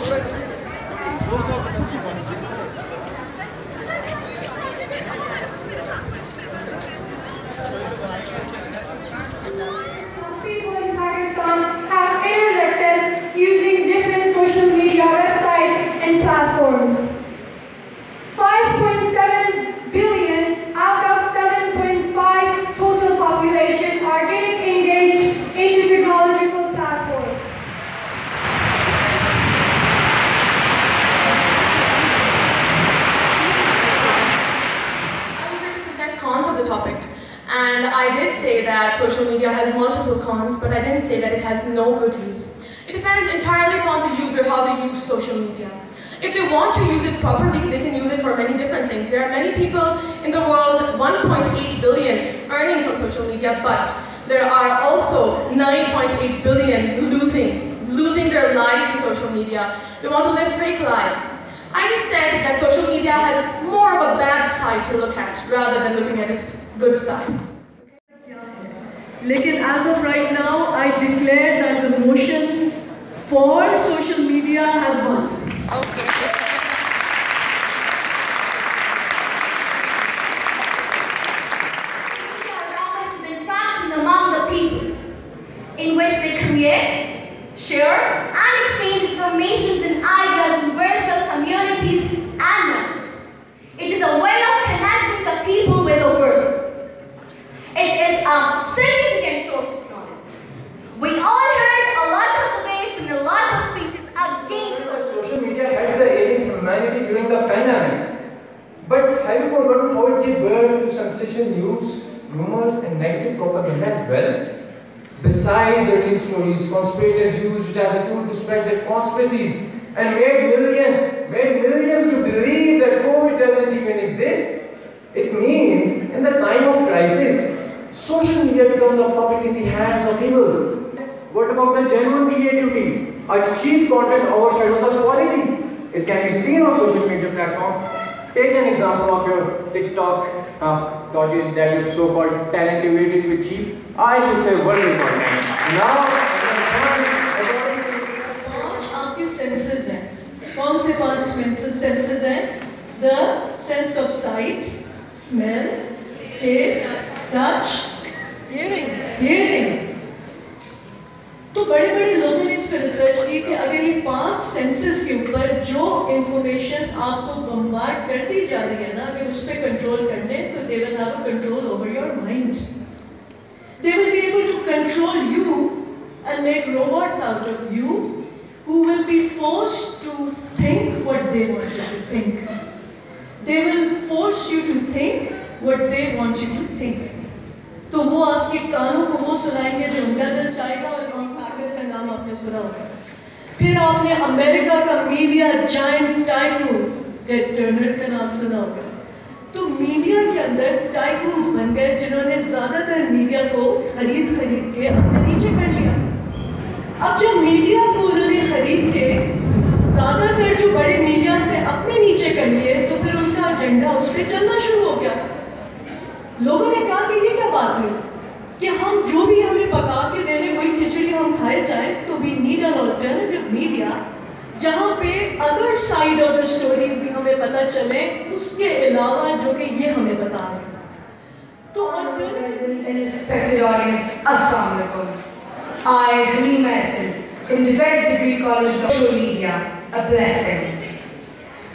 どうぞ。I did say that social media has multiple cons, but I didn't say that it has no good use. It depends entirely upon the user how they use social media. If they want to use it properly, they can use it for many different things. There are many people in the world, 1.8 billion earning from social media, but there are also 9.8 billion losing, losing their lives to social media. They want to live fake lives. I just said that social media has more of a bad side to look at rather than looking at its good side. Motion for social media has won. Media allow us to the interaction among the people, in which they create, share, and exchange information and ideas in virtual communities and networks. It is a way of connecting the people with the world. It is a significant source of knowledge. We all heard a lot of debates and a lot of speeches against social media helped the alien humanity during the pandemic. But have you forgotten how it gave birth to sensational news, rumors, and negative propaganda as well? Besides the real stories, conspirators used it as a tool to spread their conspiracies and made millions, made millions to believe that COVID doesn't even exist. It means in the time of crisis, social media becomes a puppet in the hands of evil. What about the genuine creativity? A cheap content overshadows the quality. It can be seen on social media platforms. Take an example of your TikTok uh, that you- that you so-called talent evasion with cheap. I should say vulnerable content. Now, पांच आपके senses हैं कौन से पांच senses हैं the sense of site smell taste touch hearing hearing Research की कि अगर ये पाँच सेंसेस के ऊपर जो इंफॉर्मेशन आपको बम्बार्ड करती जा रही है ना, अगर उस पर कंट्रोल कर लें तो they will have control over your mind they will be able to control you and make robots out of you who will be force to think what they think they will force you to think what they want you to think तो वो आपके कानों को वो सुनाएँगे जो उनका दिल चाहेगा और उनको नाम आपने सुना होगा। फिर आपने अमेरिका का media giant tycoon Ted Turner का नाम सुना होगा। तो मीडिया के अंदर टाइकून्स बन गए जिन्होंने ज़्यादातर मीडिया को खरीद खरीद के अपने नीचे कर लिया। अब जब मीडिया को उन्होंने खरीद के ज़्यादातर जो बड़े मीडिया ने अपने नीचे कर लिए तो फिर उनका एजेंडा उस पर चलना शुरू हो गया। लोगों ने कहा कि ये क्या बात है? कि हम जो भी हमें पका के दे रहे वही खिचड़ी जाए तो we need an alternative media जहाँ पे other side of the stories भी हमें पता चले उसके अलावा जो कि ये हमें बता रहे तो respected audience, Assalamu. I, Halima Hassan, from Defense Degree College, social media, a blessing.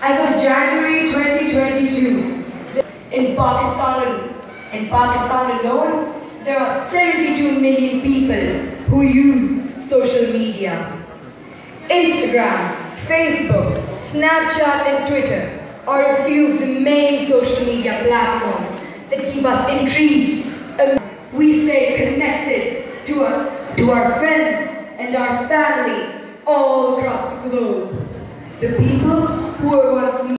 As of January 2022, in Pakistan, in Pakistan alone, there are 72 million people who use social media. Instagram, Facebook, Snapchat, and Twitter are a few of the main social media platforms that keep us intrigued. and We stay connected to our, to our friends and our family all across the globe. The people who were once